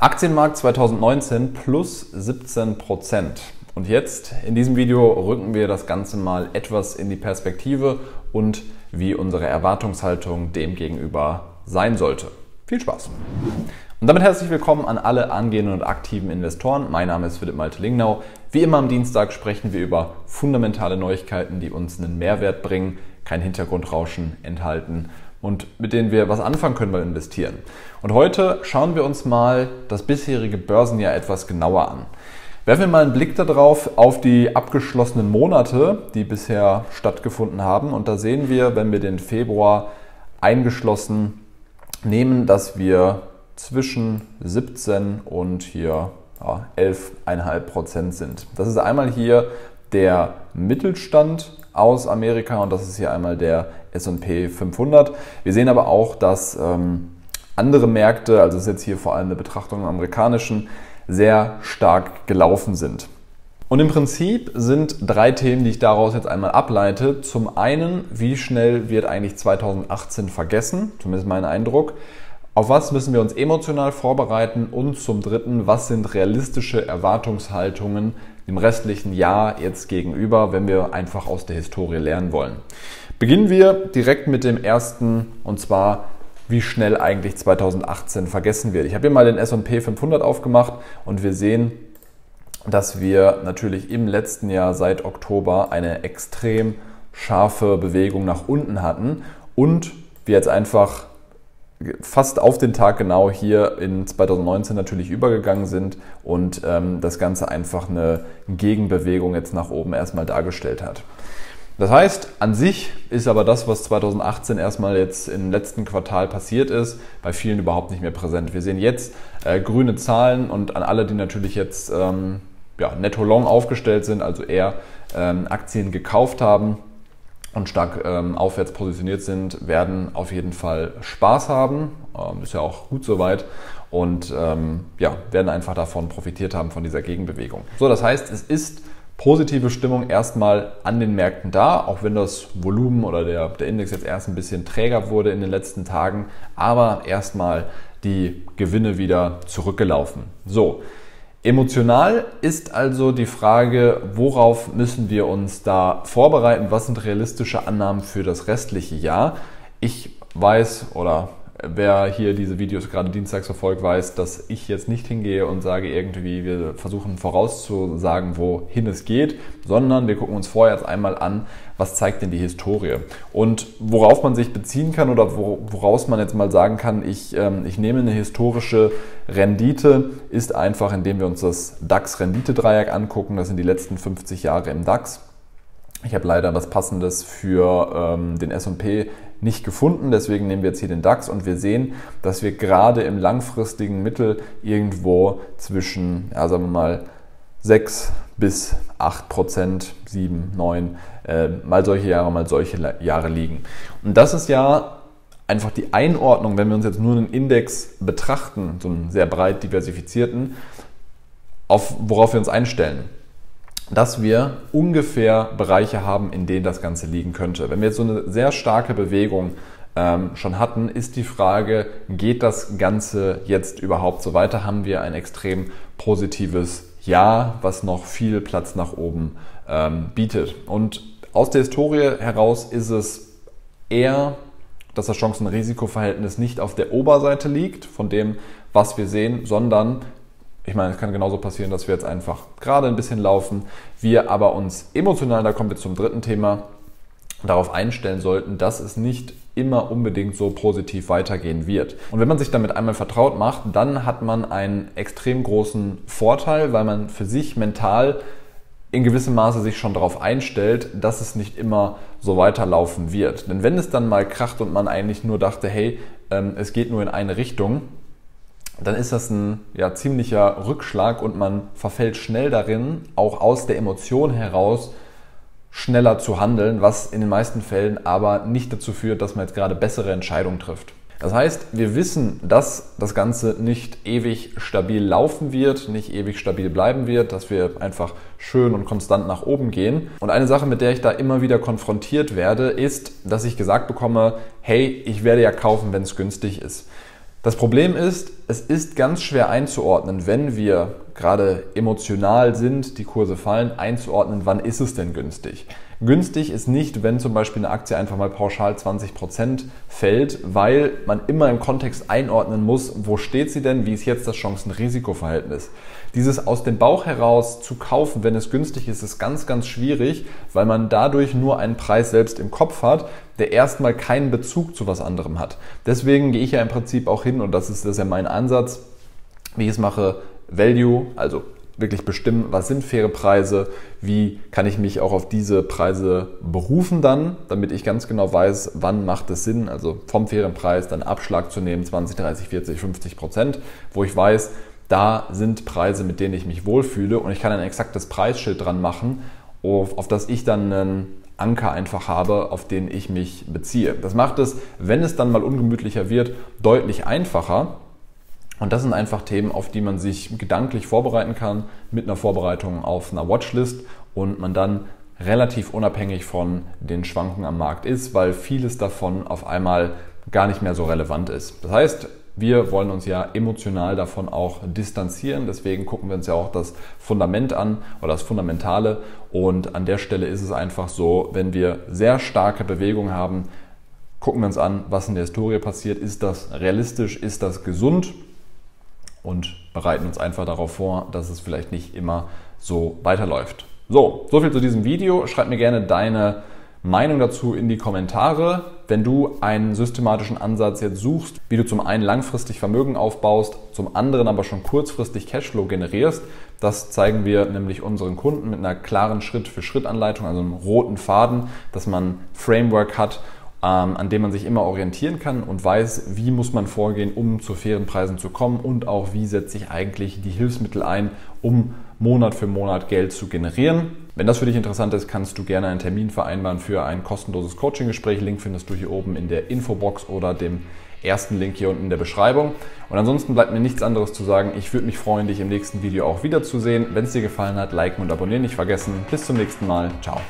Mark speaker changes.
Speaker 1: Aktienmarkt 2019 plus 17 Prozent. Und jetzt in diesem Video rücken wir das Ganze mal etwas in die Perspektive und wie unsere Erwartungshaltung dem gegenüber sein sollte. Viel Spaß! Und damit herzlich willkommen an alle angehenden und aktiven Investoren. Mein Name ist Philipp Malte-Lingnau. Wie immer am Dienstag sprechen wir über fundamentale Neuigkeiten, die uns einen Mehrwert bringen, kein Hintergrundrauschen enthalten und mit denen wir was anfangen können beim Investieren. Und heute schauen wir uns mal das bisherige Börsenjahr etwas genauer an. Werfen wir mal einen Blick darauf auf die abgeschlossenen Monate, die bisher stattgefunden haben. Und da sehen wir, wenn wir den Februar eingeschlossen nehmen, dass wir zwischen 17 und hier ja, 11,5 Prozent sind. Das ist einmal hier der Mittelstand aus Amerika und das ist hier einmal der SP 500. Wir sehen aber auch, dass ähm, andere Märkte, also ist jetzt hier vor allem eine Betrachtung im amerikanischen, sehr stark gelaufen sind. Und im Prinzip sind drei Themen, die ich daraus jetzt einmal ableite. Zum einen, wie schnell wird eigentlich 2018 vergessen, zumindest mein Eindruck. Auf was müssen wir uns emotional vorbereiten? Und zum Dritten, was sind realistische Erwartungshaltungen dem restlichen Jahr jetzt gegenüber, wenn wir einfach aus der Historie lernen wollen? Beginnen wir direkt mit dem ersten und zwar, wie schnell eigentlich 2018 vergessen wird. Ich habe hier mal den SP 500 aufgemacht und wir sehen, dass wir natürlich im letzten Jahr seit Oktober eine extrem scharfe Bewegung nach unten hatten und wir jetzt einfach fast auf den Tag genau hier in 2019 natürlich übergegangen sind und ähm, das Ganze einfach eine Gegenbewegung jetzt nach oben erstmal dargestellt hat. Das heißt, an sich ist aber das, was 2018 erstmal jetzt im letzten Quartal passiert ist, bei vielen überhaupt nicht mehr präsent. Wir sehen jetzt äh, grüne Zahlen und an alle, die natürlich jetzt ähm, ja, netto long aufgestellt sind, also eher ähm, Aktien gekauft haben, und stark ähm, aufwärts positioniert sind, werden auf jeden Fall Spaß haben. Ähm, ist ja auch gut soweit. Und ähm, ja, werden einfach davon profitiert haben, von dieser Gegenbewegung. So, das heißt, es ist positive Stimmung erstmal an den Märkten da, auch wenn das Volumen oder der, der Index jetzt erst ein bisschen träger wurde in den letzten Tagen, aber erstmal die Gewinne wieder zurückgelaufen. So, Emotional ist also die Frage, worauf müssen wir uns da vorbereiten? Was sind realistische Annahmen für das restliche Jahr? Ich weiß oder wer hier diese Videos gerade dienstags verfolgt, weiß, dass ich jetzt nicht hingehe und sage irgendwie, wir versuchen vorauszusagen, wohin es geht, sondern wir gucken uns vorher jetzt einmal an, was zeigt denn die Historie und worauf man sich beziehen kann oder woraus man jetzt mal sagen kann, ich, ähm, ich nehme eine historische Rendite, ist einfach, indem wir uns das DAX-Renditedreieck angucken. Das sind die letzten 50 Jahre im DAX. Ich habe leider was Passendes für ähm, den SP nicht gefunden, deswegen nehmen wir jetzt hier den DAX und wir sehen, dass wir gerade im langfristigen Mittel irgendwo zwischen, ja, sagen wir mal, 6 bis 8 Prozent, 7, 9, äh, mal solche Jahre, mal solche Jahre liegen. Und das ist ja einfach die Einordnung, wenn wir uns jetzt nur einen Index betrachten, so einen sehr breit diversifizierten, auf worauf wir uns einstellen dass wir ungefähr Bereiche haben, in denen das Ganze liegen könnte. Wenn wir jetzt so eine sehr starke Bewegung ähm, schon hatten, ist die Frage, geht das Ganze jetzt überhaupt so weiter? Haben wir ein extrem positives Ja, was noch viel Platz nach oben ähm, bietet? Und aus der Historie heraus ist es eher, dass das Chancen-Risiko-Verhältnis nicht auf der Oberseite liegt, von dem, was wir sehen, sondern ich meine, es kann genauso passieren, dass wir jetzt einfach gerade ein bisschen laufen, wir aber uns emotional, da kommen wir zum dritten Thema, darauf einstellen sollten, dass es nicht immer unbedingt so positiv weitergehen wird. Und wenn man sich damit einmal vertraut macht, dann hat man einen extrem großen Vorteil, weil man für sich mental in gewissem Maße sich schon darauf einstellt, dass es nicht immer so weiterlaufen wird. Denn wenn es dann mal kracht und man eigentlich nur dachte, hey, ähm, es geht nur in eine Richtung, dann ist das ein ja, ziemlicher Rückschlag und man verfällt schnell darin, auch aus der Emotion heraus schneller zu handeln, was in den meisten Fällen aber nicht dazu führt, dass man jetzt gerade bessere Entscheidungen trifft. Das heißt, wir wissen, dass das Ganze nicht ewig stabil laufen wird, nicht ewig stabil bleiben wird, dass wir einfach schön und konstant nach oben gehen. Und eine Sache, mit der ich da immer wieder konfrontiert werde, ist, dass ich gesagt bekomme, hey, ich werde ja kaufen, wenn es günstig ist. Das Problem ist, es ist ganz schwer einzuordnen, wenn wir gerade emotional sind, die Kurse fallen, einzuordnen, wann ist es denn günstig. Günstig ist nicht, wenn zum Beispiel eine Aktie einfach mal pauschal 20% fällt, weil man immer im Kontext einordnen muss, wo steht sie denn, wie ist jetzt das Chancen-Risiko-Verhältnis. Dieses aus dem Bauch heraus zu kaufen, wenn es günstig ist, ist ganz, ganz schwierig, weil man dadurch nur einen Preis selbst im Kopf hat, der erstmal keinen Bezug zu was anderem hat. Deswegen gehe ich ja im Prinzip auch hin, und das ist, das ist ja mein Ansatz, wie ich es mache, Value, also wirklich bestimmen, was sind faire Preise, wie kann ich mich auch auf diese Preise berufen dann, damit ich ganz genau weiß, wann macht es Sinn, also vom fairen Preis dann Abschlag zu nehmen, 20, 30, 40, 50 Prozent, wo ich weiß, da sind Preise, mit denen ich mich wohlfühle und ich kann ein exaktes Preisschild dran machen, auf, auf das ich dann einen Anker einfach habe, auf den ich mich beziehe. Das macht es, wenn es dann mal ungemütlicher wird, deutlich einfacher, und das sind einfach Themen, auf die man sich gedanklich vorbereiten kann mit einer Vorbereitung auf einer Watchlist und man dann relativ unabhängig von den Schwankungen am Markt ist, weil vieles davon auf einmal gar nicht mehr so relevant ist. Das heißt, wir wollen uns ja emotional davon auch distanzieren. Deswegen gucken wir uns ja auch das Fundament an oder das Fundamentale. Und an der Stelle ist es einfach so, wenn wir sehr starke Bewegungen haben, gucken wir uns an, was in der Historie passiert. Ist das realistisch? Ist das gesund? Und bereiten uns einfach darauf vor, dass es vielleicht nicht immer so weiterläuft. So, soviel zu diesem Video. Schreib mir gerne deine Meinung dazu in die Kommentare. Wenn du einen systematischen Ansatz jetzt suchst, wie du zum einen langfristig Vermögen aufbaust, zum anderen aber schon kurzfristig Cashflow generierst, das zeigen wir nämlich unseren Kunden mit einer klaren Schritt-für-Schritt-Anleitung, also einem roten Faden, dass man Framework hat ähm, an dem man sich immer orientieren kann und weiß, wie muss man vorgehen, um zu fairen Preisen zu kommen und auch wie setze ich eigentlich die Hilfsmittel ein, um Monat für Monat Geld zu generieren. Wenn das für dich interessant ist, kannst du gerne einen Termin vereinbaren für ein kostenloses Coaching-Gespräch. Link findest du hier oben in der Infobox oder dem ersten Link hier unten in der Beschreibung. Und ansonsten bleibt mir nichts anderes zu sagen. Ich würde mich freuen, dich im nächsten Video auch wiederzusehen. Wenn es dir gefallen hat, liken und abonnieren nicht vergessen. Bis zum nächsten Mal. Ciao.